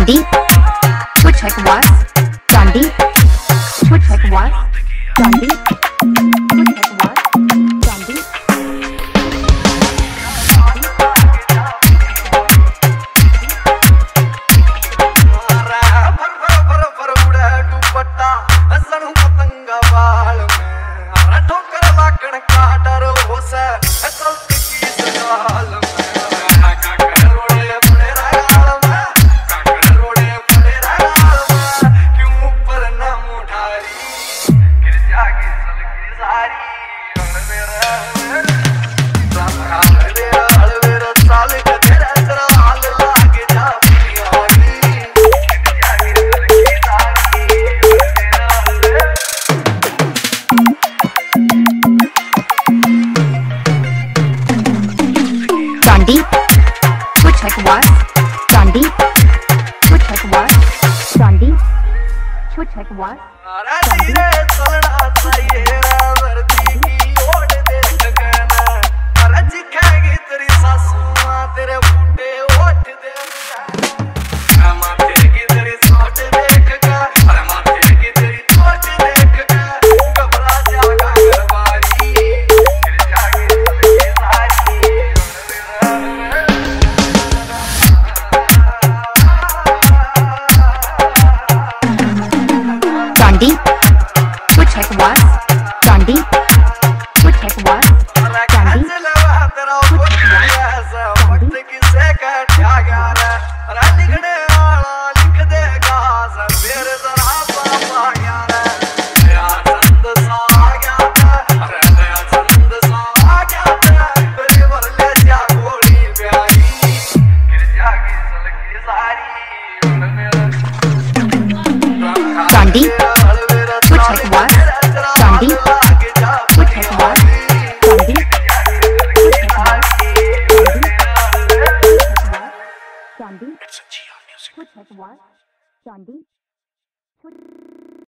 चांदी कुछ है कुआस चांदी कुछ है चांदी Gandhi. Which it was Gandhi. Which it was Gandhi. Which it was Gandhi. Gandhi? Which heck was Gandhi? Which heck was Gandhi? Gandhi. Chandi? It's a G of music. Switch at what? Chandi? Switch.